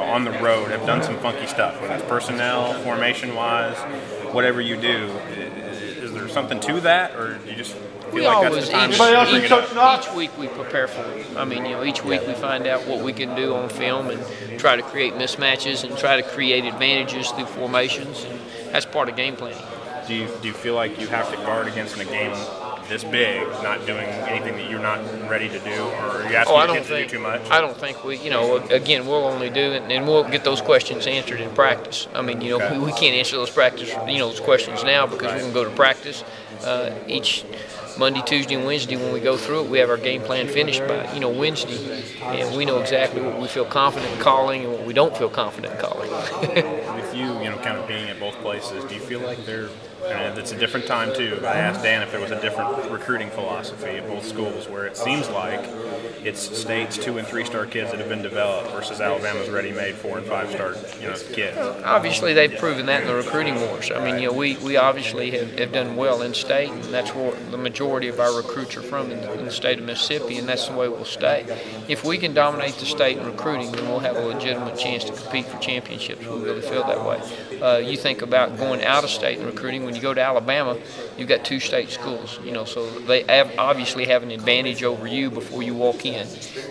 on the road have done some funky stuff, whether it's personnel, formation wise, whatever you do. Is there something to that, or do you just feel We like always, that's the time each, to each, each week we prepare for it. I mean, you know, each week we find out what we can do on film and try to create mismatches and try to create advantages through formations. And that's part of game planning. Do you do you feel like you have to guard against in a game this big, not doing anything that you're not ready to do, or you're you asking Oh, I don't kids to do too much? I don't think we, you know, again, we'll only do it, and we'll get those questions answered in practice. I mean, you know, Okay. we, we can't answer those practice, you know, those questions now because we're gonna go to practice uh, each Monday, Tuesday, and Wednesday. When we go through it, we have our game plan finished by, you know, Wednesday, and we know exactly what we feel confident in calling and what we don't feel confident in calling. With you, you know, kind of being at both places, do you feel like there? And it's a different time too. I asked Dan if there was a different recruiting philosophy at both schools, where it seems like it's states two and three star kids that have been developed versus Alabama's ready-made four and five star, you know, kids. obviously they've proven that in the recruiting wars. I mean, you know, we, we obviously have, have done well in state, and that's where the majority of our recruits are from in the, in the state of Mississippi, and that's the way we'll stay. If we can dominate the state in recruiting, then we'll have a legitimate chance to compete for championships. We really feel that way. Uh, you think about going out of state in recruiting. When you go to Alabama, you've got two state schools, you know, so they have, obviously have an advantage over you before you walk in.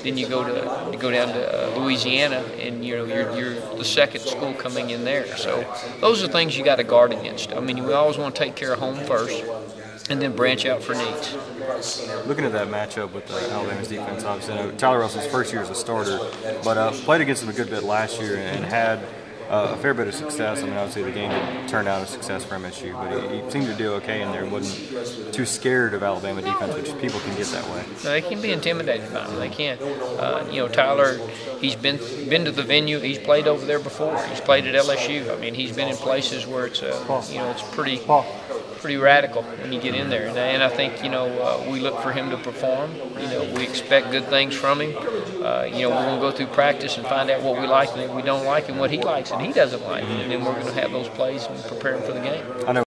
Then you go to you go down to uh, Louisiana, and you know you're, you're the second school coming in there. So those are things you got to guard against. I mean, we always want to take care of home first, and then branch out for needs. Looking at that matchup with Alabama's defense, obviously, Tyler Russell's first year as a starter, but uh, played against them a good bit last year and had uh, a fair bit of success. I mean, obviously, the game didn't turn out a success for MSU, but he, he seemed to do okay in there wasn't too scared of Alabama defense, which people can get that way. No, they can be intimidated by them. They can. Uh, you know, Tyler, he's been been to the venue. He's played over there before. He's played at LSU. I mean, he's been in places where it's uh, you know it's pretty pretty radical when you get in there. And, and I think you know uh, we look for him to perform. You know, we expect good things from him. Uh, you know, we're going to go through practice and find out what we like and we don't like and what he likes and he doesn't like, and then we're going to have those plays and prepare him for the game. I know